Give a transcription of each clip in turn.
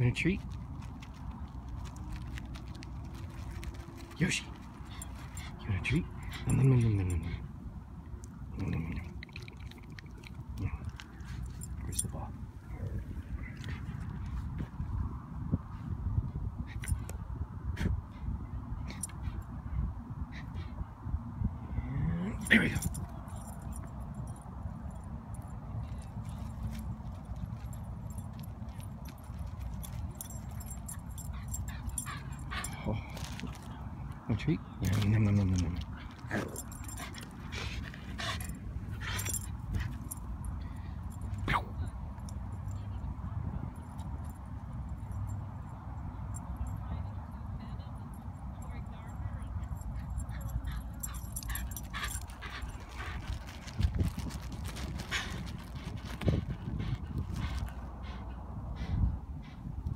You want a treat? Yoshi, you want a treat? Nom, nom, nom, nom, nom, nom. Nom, nom, nom. Yeah. Where's the ball? There we go. Oh. A treat? Nom, nom.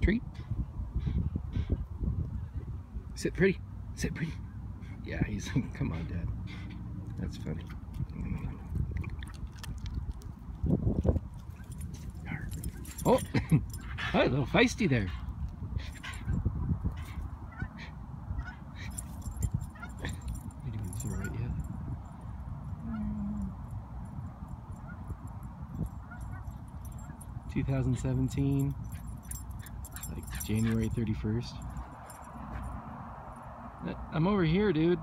Treat. Sit pretty. Sit pretty. Yeah, he's. Come on, Dad. That's funny. Oh, hi, a little feisty there. Two thousand seventeen, like January thirty first. Uh, I'm over here, dude.